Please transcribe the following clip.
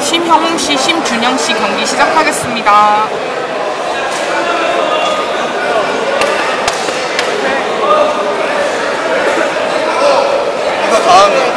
심형웅 씨, 심준영 씨 경기 시작하겠습니다. 이거 다음에